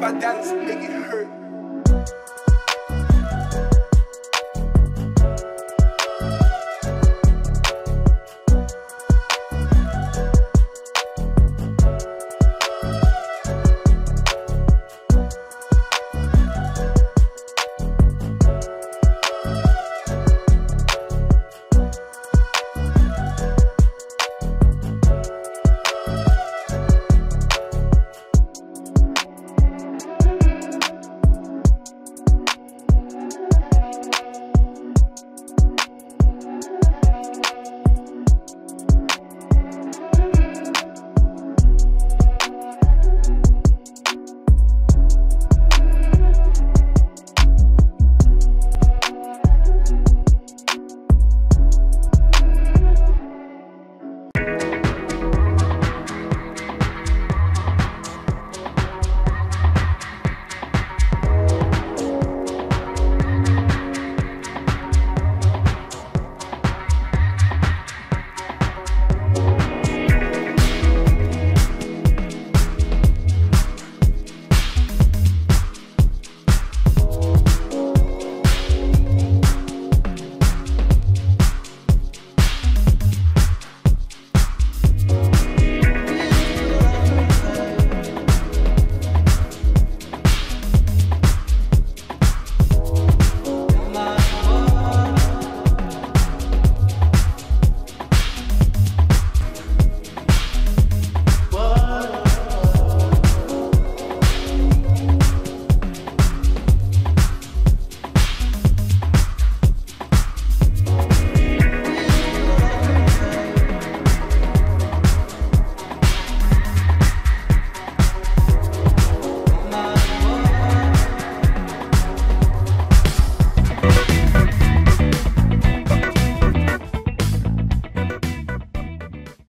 by dollars, make it hurt.